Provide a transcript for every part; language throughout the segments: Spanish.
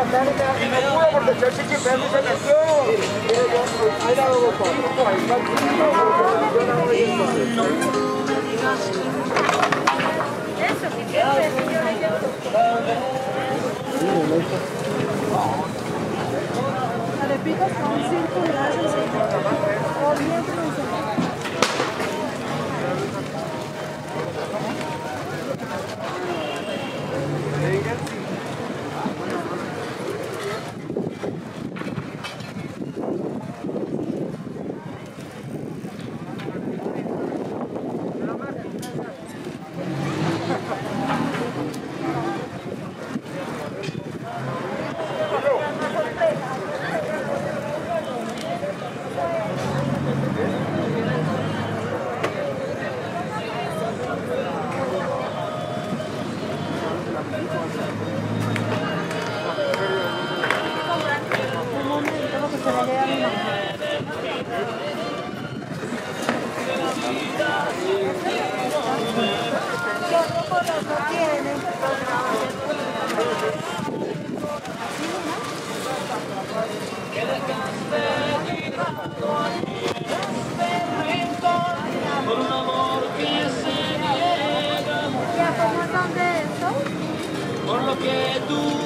lo por lo que tú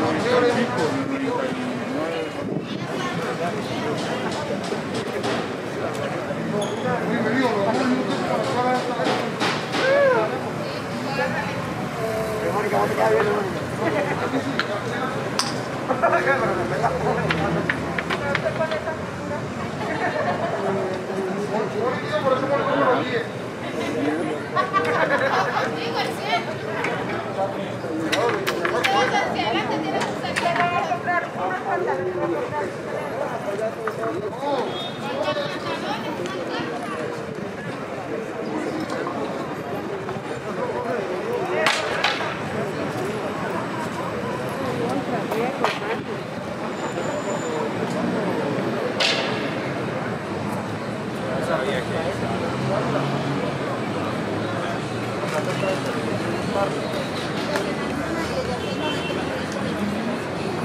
desde el Oh!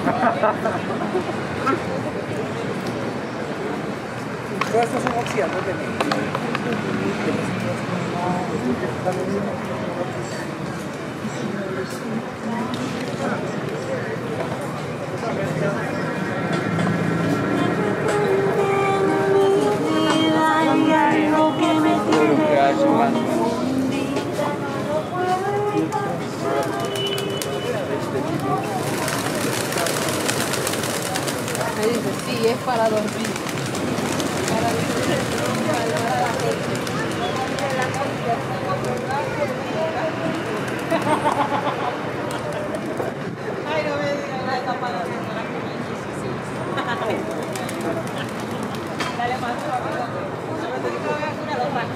Todas estas son de mí. Dice, sí, es para dormir. Ay, no me la para Dale más, una, dos más,